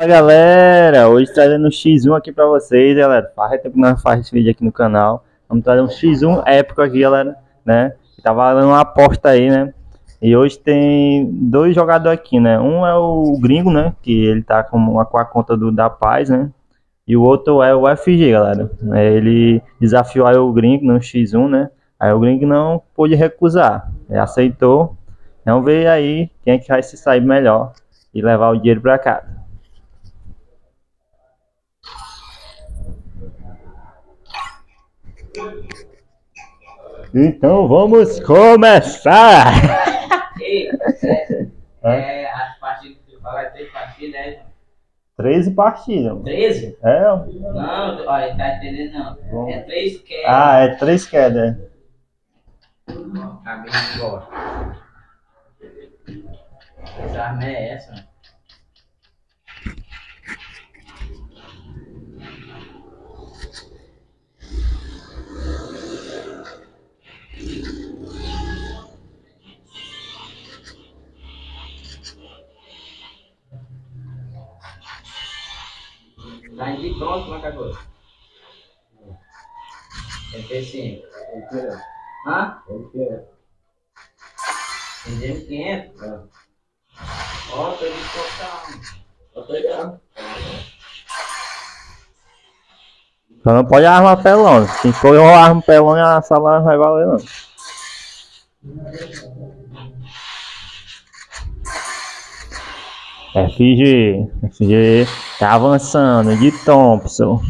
Fala galera, hoje trazendo um X1 aqui pra vocês, galera. Faz tempo que nós fazemos esse vídeo aqui no canal. Vamos trazer um X1 épico aqui, galera, né? Tava dando uma aposta aí, né? E hoje tem dois jogadores aqui, né? Um é o Gringo, né? Que ele tá com, uma, com a conta do da Paz, né? E o outro é o FG, galera. É, ele desafiou aí o Gringo no X1, né? Aí o Gringo não pôde recusar. Ele aceitou. Vamos ver aí quem é que vai se sair melhor e levar o dinheiro pra casa. Então vamos começar! Ei, é, é, as partidas que você fala é três partidas, é 13 partidas. 13? É? Não, olha, tá entendendo não. Bom. É três que Ah, é 3 quedas. é. A minha gosta. Essa arma é essa, mano. Tá indo de pronto, né, Cagô? 35. Hã? Vendemos 500? Ó, tô de cortar. Tô pegando. Só não pode armar pelão. Se for eu armo pelão, a sala não vai valer não. FG, FG tá avançando de Thompson.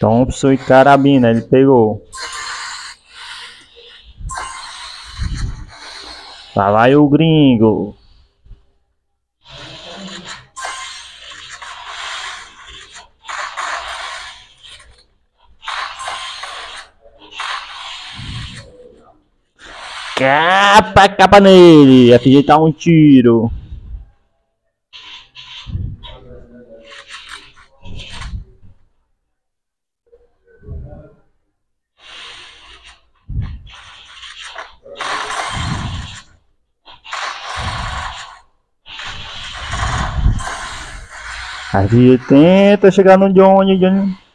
Thompson e carabina, ele pegou. Lá vai o gringo. Capa, capa nele. Tá um tiro. FG tenta chegar no Johnny, Johnny.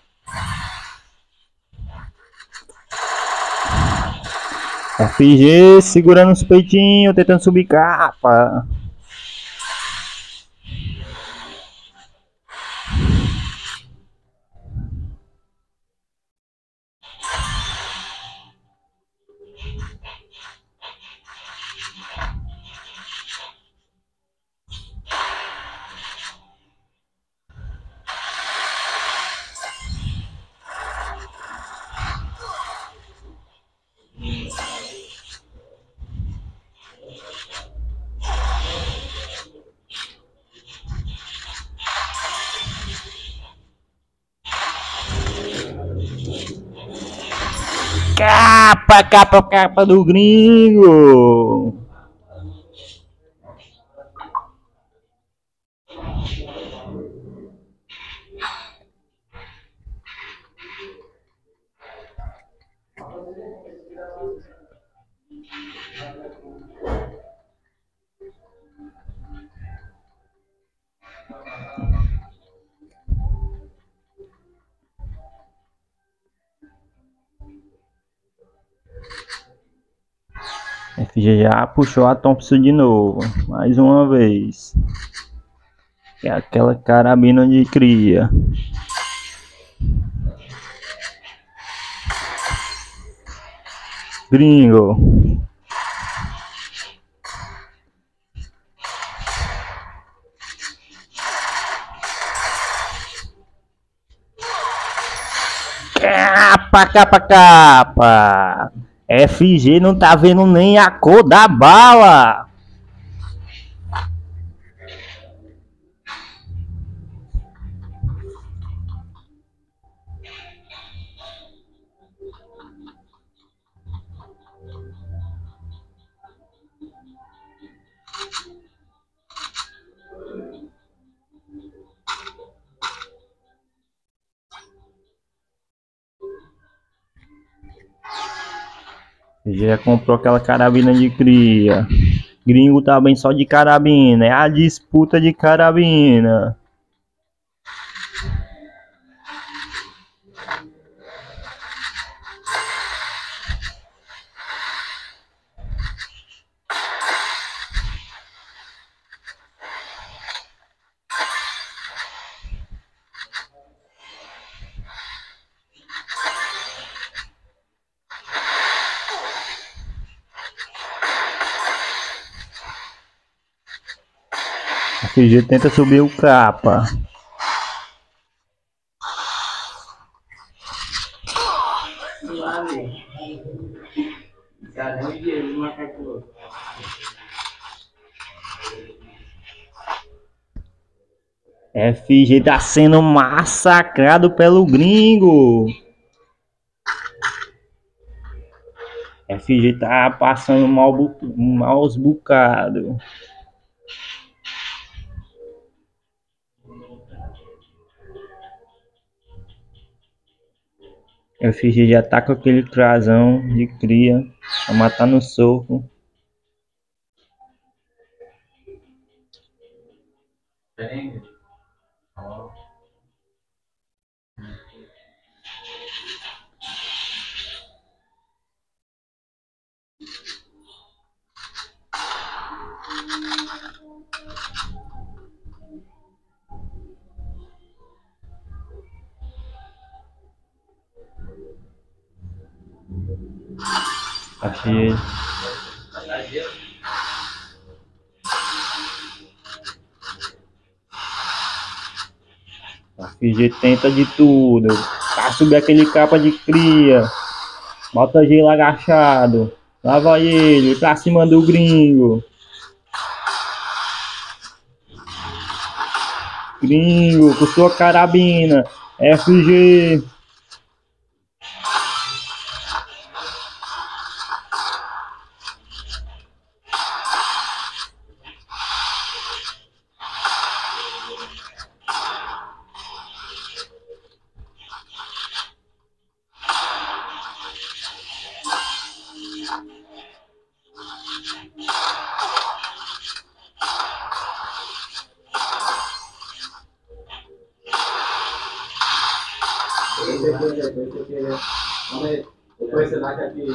FG segurando os peitinhos, tentando subir capa. Capa, capa, capa do gringo. Já puxou a Thompson de novo, mais uma vez. É aquela carabina de cria. Gringo. Capa, capa, capa. FG não tá vendo nem a cor da bala. Já comprou aquela carabina de cria. Gringo também só de carabina. É a disputa de carabina. FG tenta subir o capa. FG tá sendo massacrado pelo gringo. FG tá passando mal, maus bocados. FG já tá com aquele crasão de cria pra matar no soco. Passageiro. A FG tenta de tudo. Pra subir aquele capa de cria. Bota gelo agachado. Lá vai ele, pra cima do gringo. Gringo, com sua carabina. FG. Depois você dá que aqui.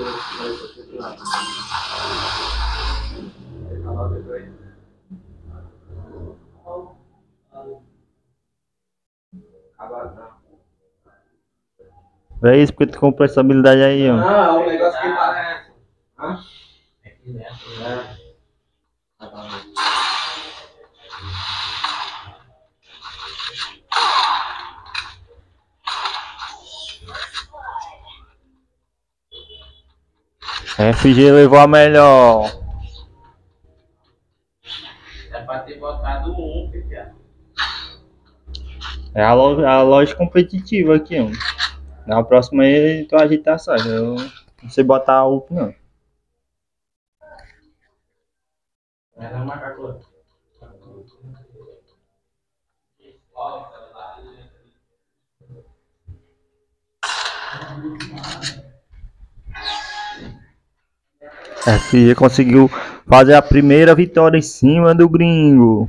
Falar depois. Agora não. Vê isso porque tu comprou essa habilidade aí, ó. Não, é um negócio que parece. Hã? Aqui dentro. É. Ah, FG levou a melhor. É pra ter botado um, cara. É a loja, a loja competitiva aqui, ó. Na próxima aí tu agita a saga. Eu não sei botar a UP não. Mas é um FG conseguiu fazer a primeira vitória em cima do gringo.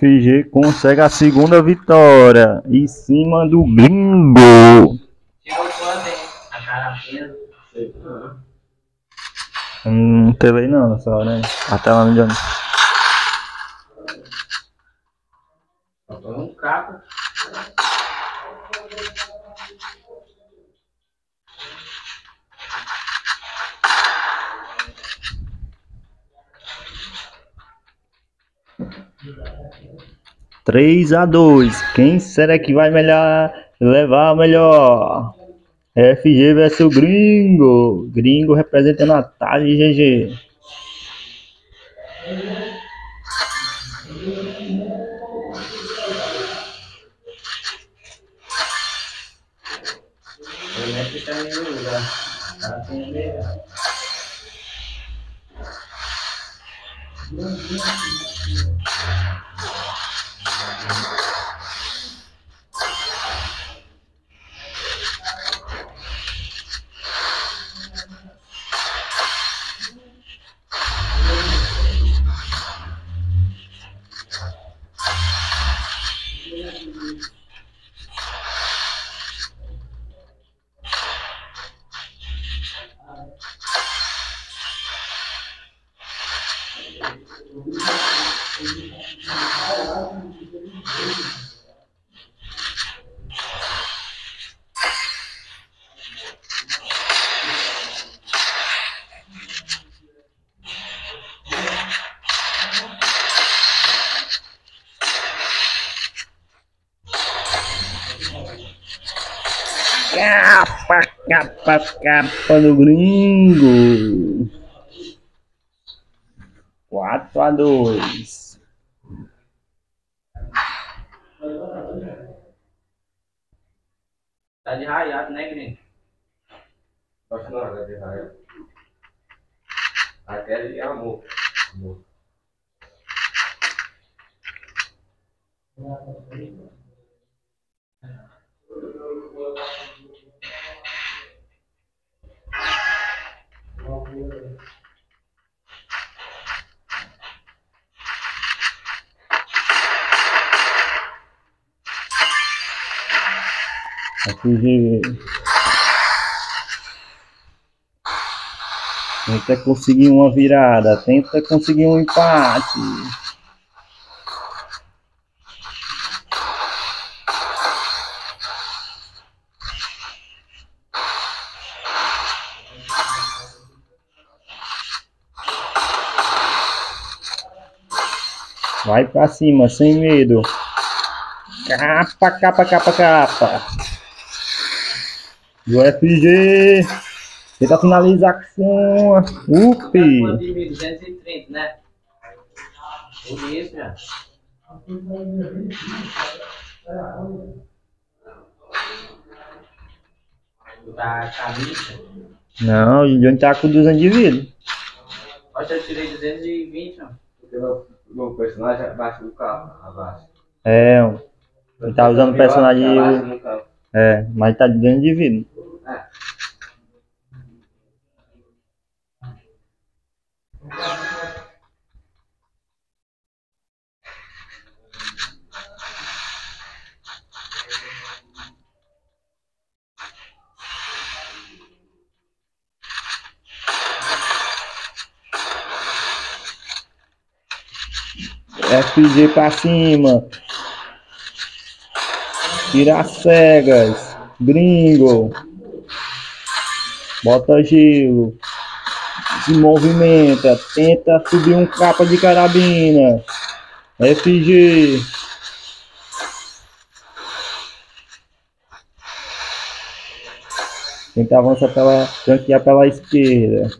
FG consegue a segunda vitória em cima do Gringo. Hum, não teve não nessa hora, né? Até ah, tá lá não deu. Faltou um capa. 3 a 2. Quem será que vai melhor levar melhor? FG vs Gringo. Gringo representando a tarde GG. Capa, capa do Gringo. 4 a 2. Tá de raiado, né, Gringo? Acho não, né? de raio. Aquele é amor. Amor. FG. Tenta conseguir uma virada. Tenta conseguir um empate. Vai pra cima, sem medo. Capa, capa, capa, capa. Do FG. Tenta finalizar com a UP. Quanto de 1230, né? Tá camisa. Não, o Johnny tá com 200 de vida. Olha, eu tirei 220, ó. Porque o meu personagem abaixo do carro. Abaixo. É, ele tá usando o personagem. É, mas tá de 200 de vida. É. FG pra cima. Tira as cegas. Gringo. Bota gelo. Se movimenta. Tenta subir um capa de carabina. FG. Tenta avançar pela. Franquear pela esquerda.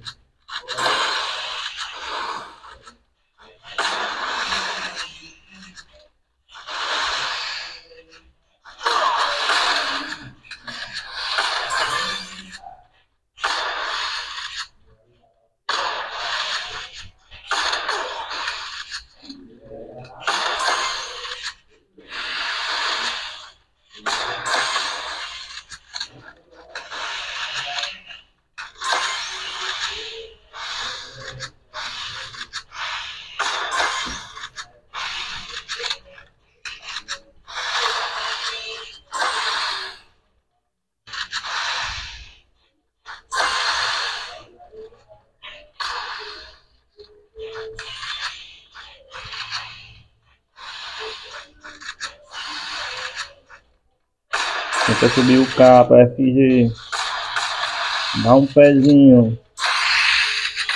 Tenta subir o capa, FG. Dá um pezinho.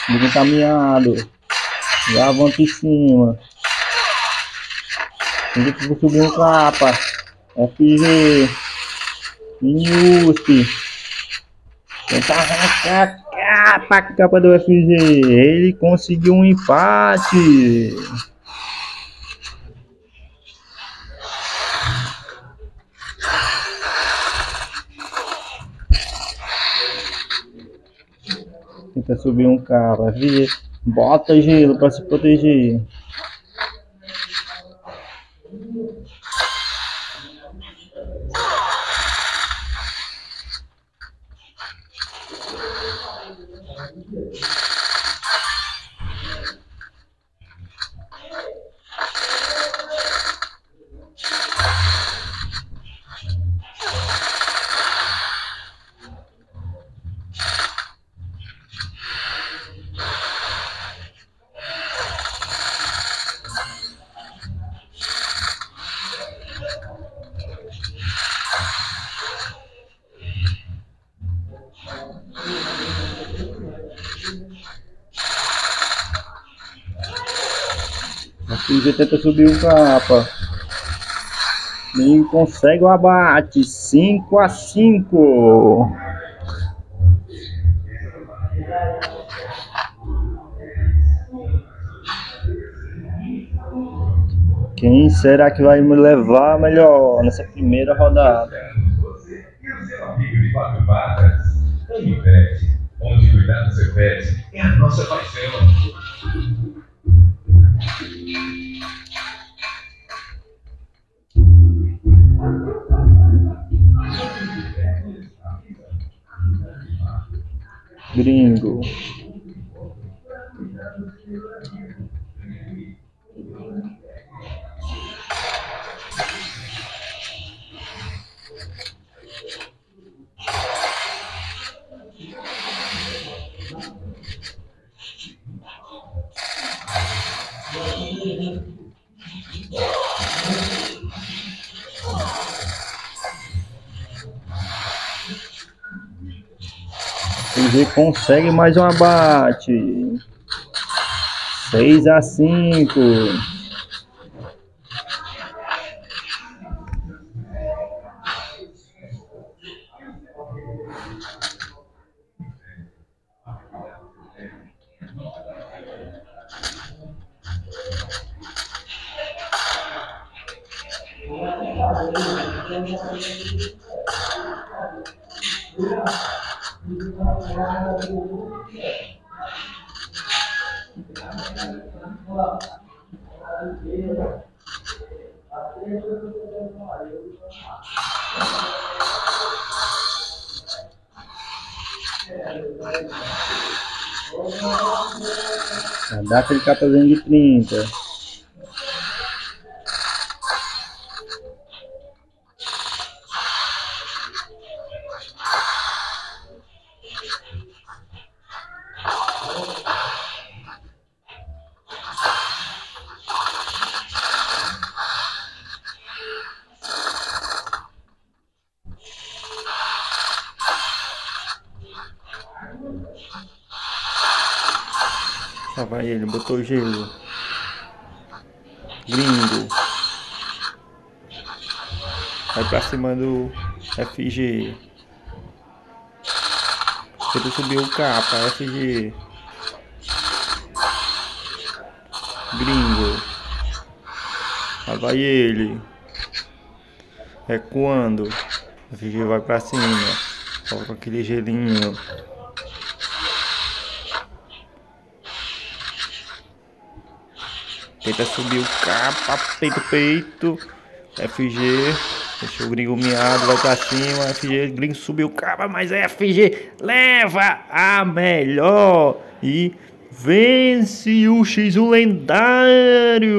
Fica encaminhado. Já avança em cima. Tenta subir um capa. FG. Mini Tenta arrancar a capa, capa do FG. Ele conseguiu um empate. Tenta subir um carro, FG. Bota gelo para se proteger. FG tenta subir o capa. Nem consegue o abate. 5 a 5. Quem será que vai me levar melhor nessa primeira rodada? Onde cuidar do seu pet é a nossa paixão. Gringo. PG consegue mais um abate. 6 a 5. Dá aquele capazinho de 30. Lá vai ele, botou gelo. Gringo. Vai pra cima do FG. Tenta subir o capa, FG. Gringo. Lá vai ele. Recuando. FG vai pra cima. Com aquele gelinho. Tenta subir o capa, peito, peito. FG. Deixa o gringo miado, vai pra cima. FG, gringo subiu o capa, mas é FG. Leva a melhor. E vence o X1 lendário.